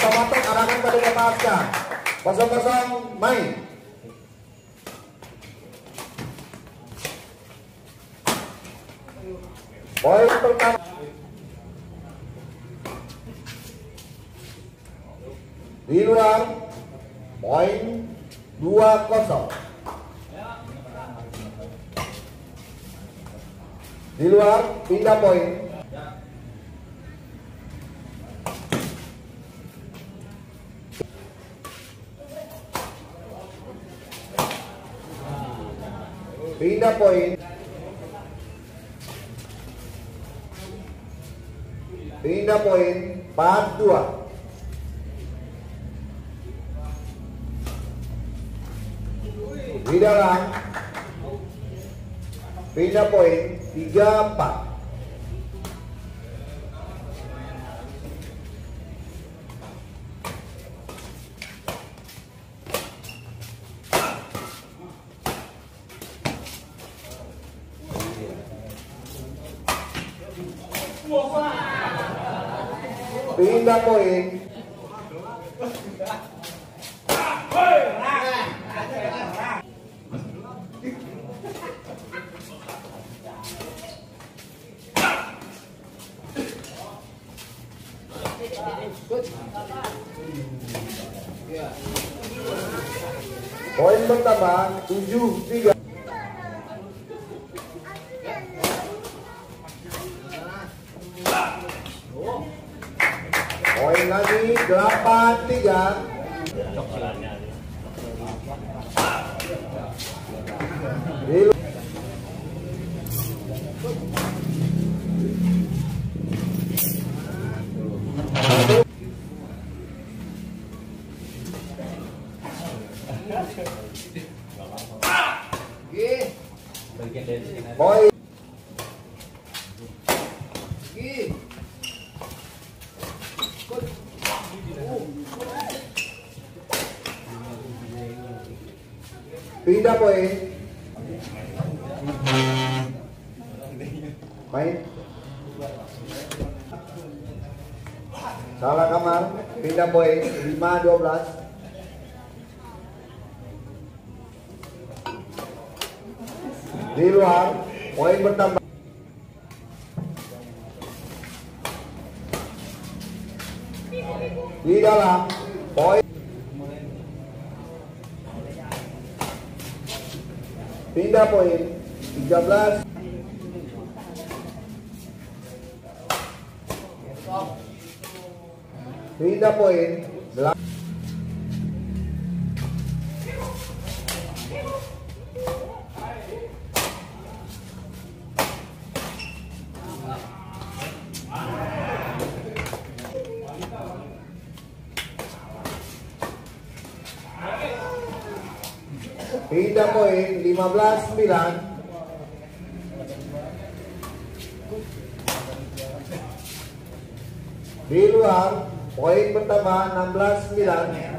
Otomatis arahkan pada Pasca. Kosong-kosong main. Poin pertama. Di luar poin 2-0. Di luar pindah poin. Pindah poin. Pindah poin 42. Di dalam Pindah poin 34 Pindah poin. Poin bertambah 7 3 Poin lagi 8 3 Di Poin Pindah poin. Main. Salah kamar. Pindah poin. 5 12. Di luar poin bertambah. Di dalam poin Pinda po eh. in. Tiga plus. Pinda po in. 3 poin, 15 9. Di luar, poin pertama 16 9.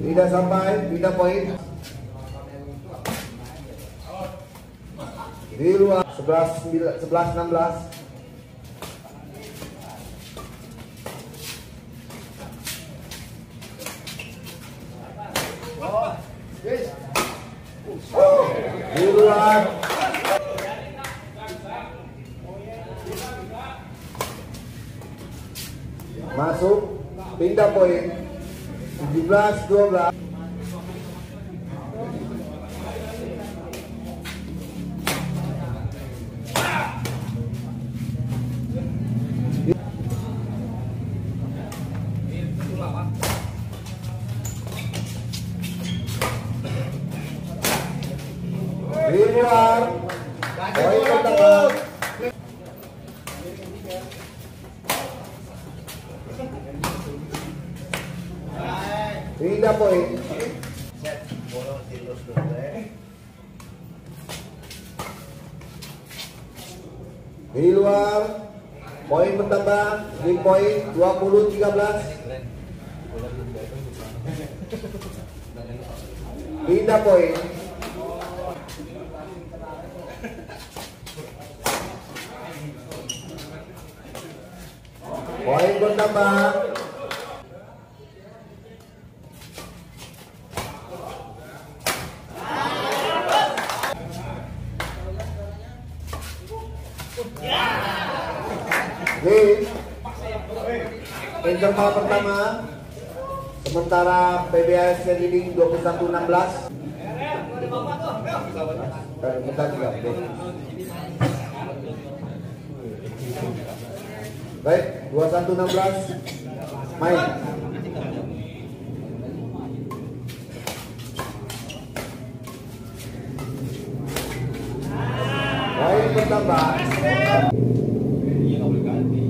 Tidak sampai, tidak poin. Di luar 11 9, 11 16. Luar Masuk Pindah poin. 17 12 Luar Poin pertama Pindah poin luar Poin bertambah Di poin 20 13 Pindah poin Poin bertambah. Interval pertama Sementara PBS leading 21-16 Eh, Bentar juga. Baik, 21-16 Main Poin bertambah Tiga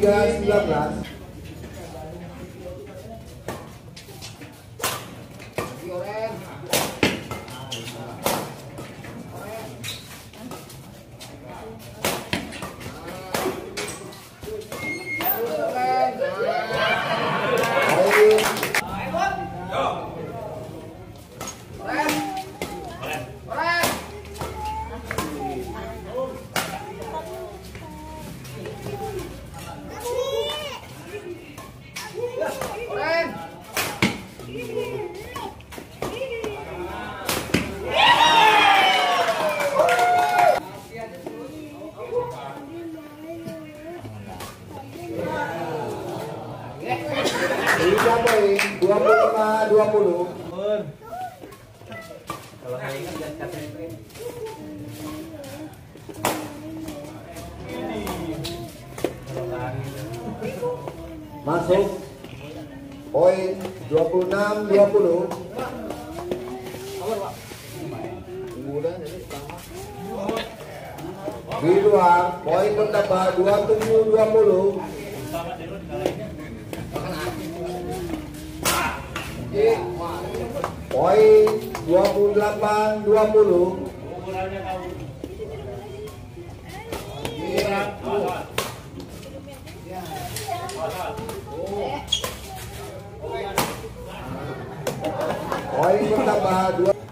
23 19. Poin tiga poin 25 20. Masuk. Poin 26 20. Di luar, poin bertambah 27 20. Poin 28 20. Poin bertambah 2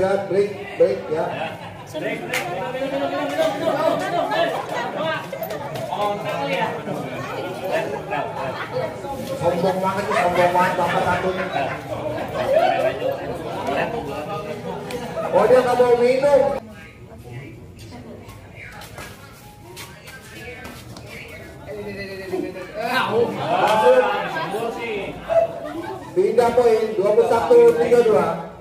Istirahat break break ya. Sombong banget sombong banget Bapak Tatun. Oh dia nggak mau minum. Pindah poin 21 32.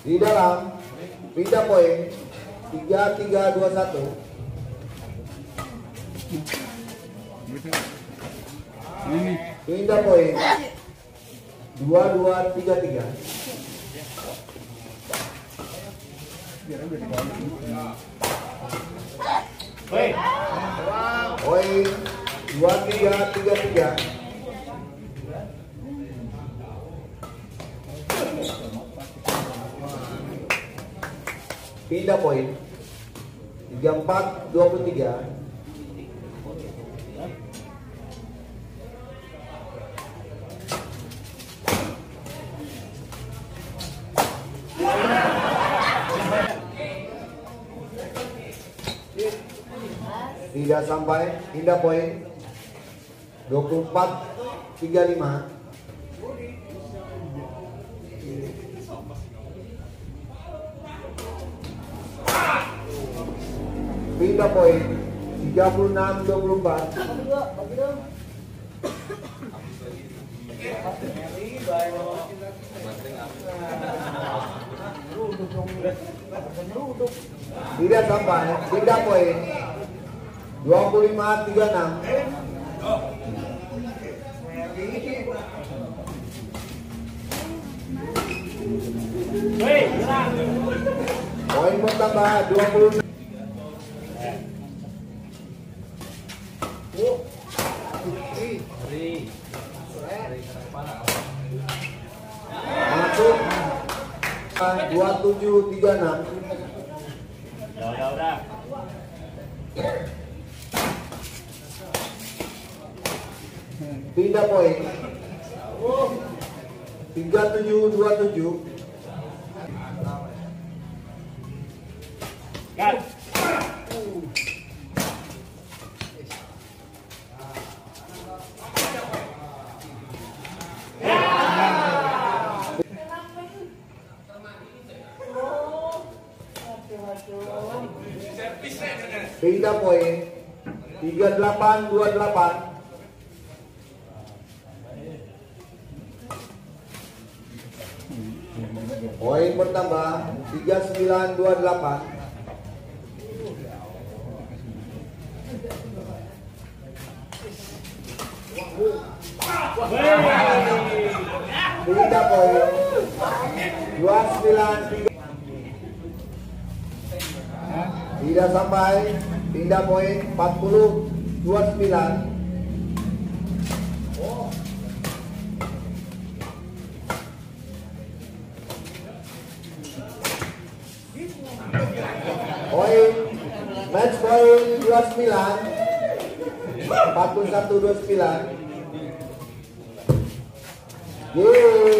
Di dalam pindah poin 3321. Pindah poin 2233. Poin 2333. pindah poin. 34 23 tidak sampai pindah poin. 24 35 pindah poin. 36 24 tidak sampai pindah poin. 25 36 poin bertambah 26 masuk 27 36 Udah. pindah poin 3727 pindah poin. 3828 Poin bertambah 3928 Pindah poin. 293 tidak sampai pindah poin 40 29 Poin match poin 29 41 29 Yeay.